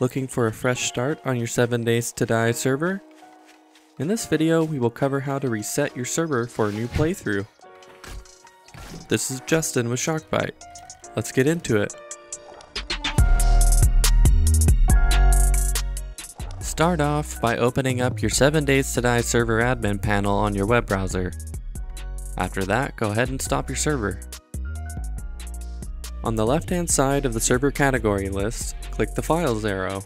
Looking for a fresh start on your 7 Days to Die server? In this video, we will cover how to reset your server for a new playthrough. This is Justin with Shockbyte. Let's get into it. Start off by opening up your 7 Days to Die server admin panel on your web browser. After that, go ahead and stop your server. On the left hand side of the server category list, click the Files arrow.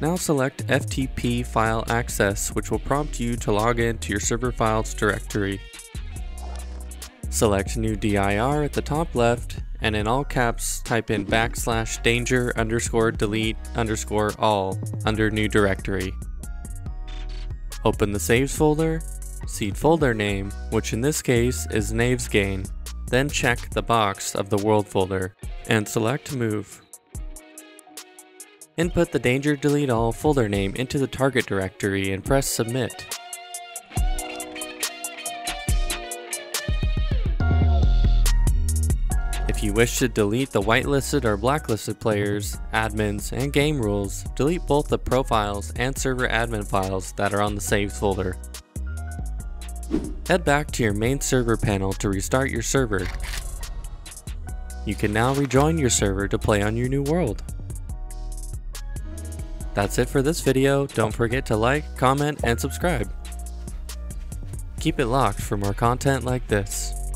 Now select FTP File Access which will prompt you to log in to your server files directory. Select New DIR at the top left and in all caps type in backslash danger underscore delete underscore all under new directory. Open the saves folder, seed folder name, which in this case is Navezgane, then check the box of the world folder and select move. Input the danger delete all folder name into the target directory and press submit. If you wish to delete the whitelisted or blacklisted players, admins, and game rules, delete both the profiles and server admin files that are on the saves folder. Head back to your main server panel to restart your server. You can now rejoin your server to play on your new world. That's it for this video, don't forget to like, comment, and subscribe. Keep it locked for more content like this.